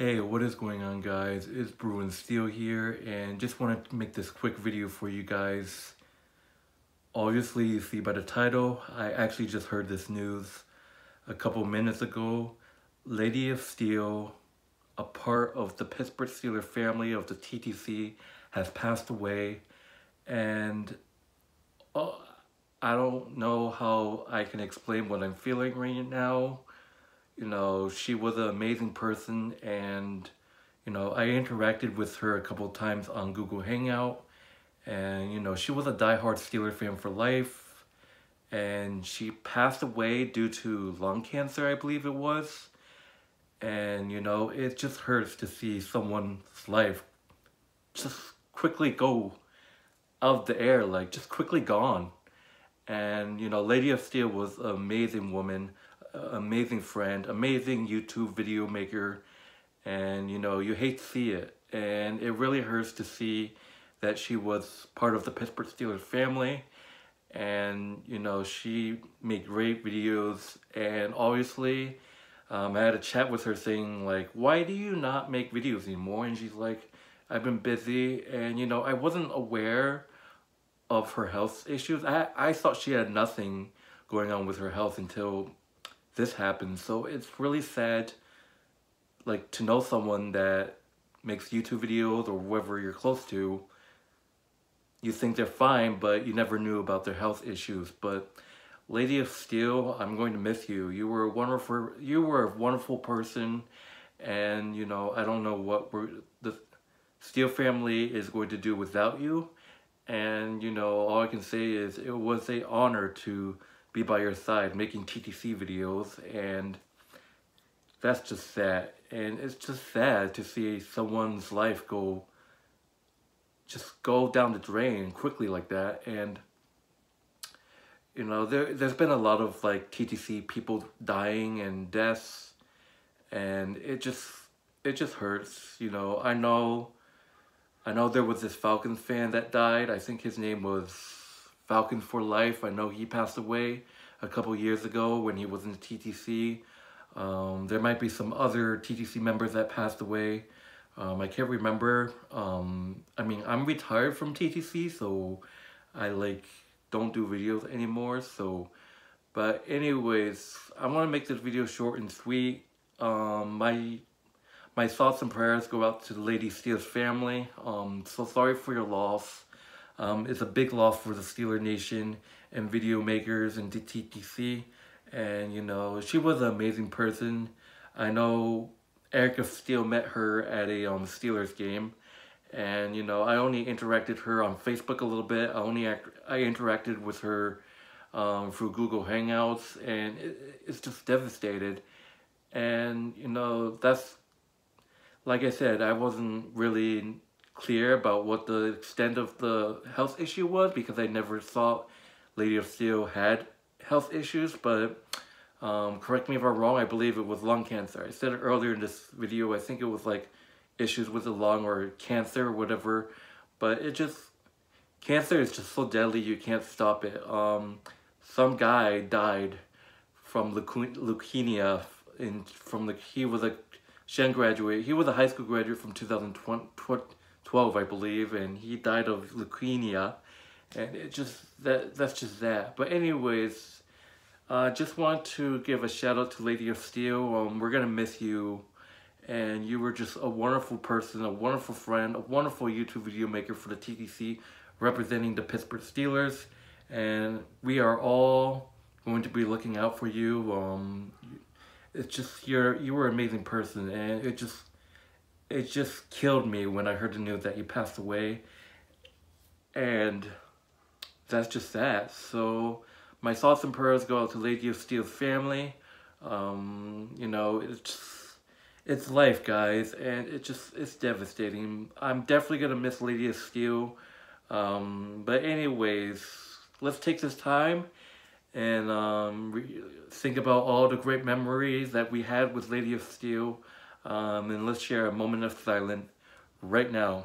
Hey, what is going on guys? It's Bruin Steel here and just wanted to make this quick video for you guys. Obviously, you see by the title, I actually just heard this news a couple minutes ago. Lady of Steel, a part of the Pittsburgh Steelers family of the TTC, has passed away and uh, I don't know how I can explain what I'm feeling right now you know, she was an amazing person and, you know, I interacted with her a couple times on Google Hangout and, you know, she was a diehard Steeler fan for life and she passed away due to lung cancer, I believe it was. And, you know, it just hurts to see someone's life just quickly go out of the air, like just quickly gone. And, you know, Lady of Steel was an amazing woman, amazing friend, amazing YouTube video maker, and you know, you hate to see it. And it really hurts to see that she was part of the Pittsburgh Steelers family. And, you know, she made great videos. And obviously, um, I had a chat with her saying, like, why do you not make videos anymore? And she's like, I've been busy. And, you know, I wasn't aware of her health issues. I, I thought she had nothing going on with her health until this happened. So it's really sad, like, to know someone that makes YouTube videos or whoever you're close to, you think they're fine, but you never knew about their health issues. But Lady of Steel, I'm going to miss you. You were a wonderful, you were a wonderful person, and you know I don't know what we're, the Steel family is going to do without you. And you know all I can say is it was a honor to be by your side making TTC videos and that's just sad. And it's just sad to see someone's life go, just go down the drain quickly like that. And, you know, there, there's been a lot of like TTC people dying and deaths and it just, it just hurts. You know, I know, I know there was this Falcons fan that died. I think his name was Falcon for Life. I know he passed away a couple years ago when he was in the TTC. Um, there might be some other TTC members that passed away. Um, I can't remember. Um, I mean, I'm retired from TTC, so I like don't do videos anymore. So, but anyways, I want to make this video short and sweet. Um, my my thoughts and prayers go out to the Lady Steelers family. Um, so sorry for your loss. Um, it's a big loss for the Steeler Nation and video makers and TTC. And, you know, she was an amazing person. I know Erica Steele met her at a um, Steelers game. And, you know, I only interacted her on Facebook a little bit. I only act I interacted with her um, through Google Hangouts. And it, it's just devastated. And, you know, that's, like I said, I wasn't really clear about what the extent of the health issue was because I never thought Lady of Steel had health issues, but um, correct me if I'm wrong, I believe it was lung cancer. I said it earlier in this video, I think it was like issues with the lung or cancer or whatever, but it just, cancer is just so deadly you can't stop it. Um, some guy died from leukemia in, from the, he was a Shen graduate, he was a high school graduate from 2020, 12, I believe, and he died of leukemia. And it just, that that's just that. But anyways, I uh, just want to give a shout out to Lady of Steel. Um, we're going to miss you. And you were just a wonderful person, a wonderful friend, a wonderful YouTube video maker for the TTC, representing the Pittsburgh Steelers. And we are all going to be looking out for you. Um, it's just, you're, you were an amazing person. And it just, it just killed me when I heard the news that he passed away. And that's just that. So my thoughts and prayers go out to Lady of Steel's family. Um, you know, it's it's life, guys, and it just, it's devastating. I'm definitely to miss Lady of Steel. Um, but anyways, let's take this time and um, think about all the great memories that we had with Lady of Steel. Um, and let's share a moment of silence right now.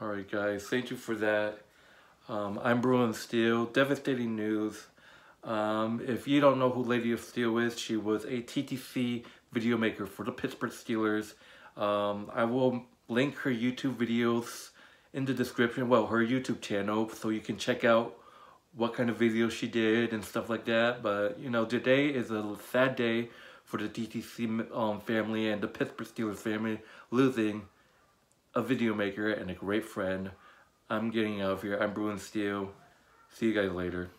Alright guys, thank you for that. Um, I'm Bruin Steel. Devastating news. Um, if you don't know who Lady of Steel is, she was a TTC video maker for the Pittsburgh Steelers. Um, I will link her YouTube videos in the description, well, her YouTube channel, so you can check out what kind of videos she did and stuff like that. But, you know, today is a sad day for the TTC um, family and the Pittsburgh Steelers family losing a video maker and a great friend. I'm getting out of here. I'm Bruin Steel. See you guys later.